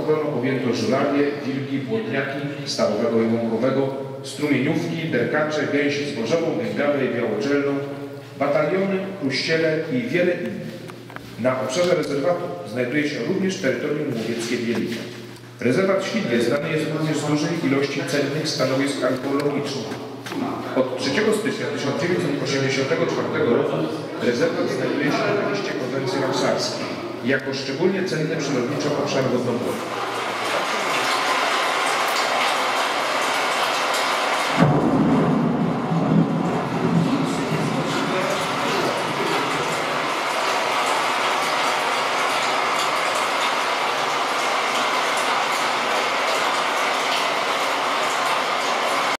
ochroną objęto żurawie, wilki, błotniaki, stałowego i łąkowego, strumieniówki, derkacze, gęsi zbożową, gęgawę i białoczelną, bataliony, kruściele i wiele innych. Na obszarze rezerwatu znajduje się również terytorium łowieckie Bielika. Rezerwat Świdnie znany jest również z dużej ilości cennych stanowisk archeologicznych. Od 3 stycznia 1984 roku rezerwat znajduje się na liście jako szczególnie cenny przyrodniczo obszar wodnopłowy.